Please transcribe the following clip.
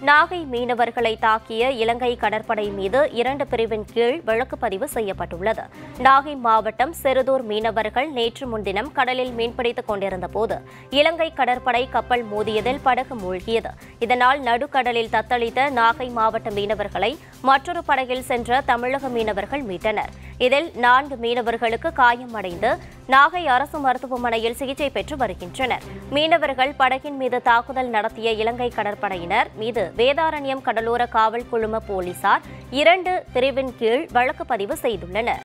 நாகை மீனவர்களை தாக்கிய இலங்கை கடற்படை மீது இரண்டு பிரிவின் கீழ் வழக்கு பதிவு செய்யப்பட்டுள்ளது. நாகை மாவட்டம் செருதூர் மீனவர்கள் நேற்று முன்தினம் கடலில் மீன்பிடித்துக் கொண்டிருந்தபோது இலங்கை கடற்படை கப்பல் மோதியதில் படகு மூழ்கியது. இதனால் நடுக்கடலில் தத்தளித்த நாகை மாவட்ட மீனவர்களை மற்றொரு படகில் சென்ற தமிழக மீனவர்கள் மீட்டனர். இதில் நான்கு மீனவர்களுக்கு காயமடைந்து நாகை அரசு மருத்துவமனையில் சிகிச்சை பெற்று வருகின்றனர். மீனவர்கள் படகின் மீது தாக்குதல் நடத்திய இலங்கை கடற்படையினர் மீது வேதாரண்யம் கடலோர காவல் குழும போலீசார் இரண்டு பிரிவின் கீழ் வழக்கு பதிவு செய்துள்ளனர்.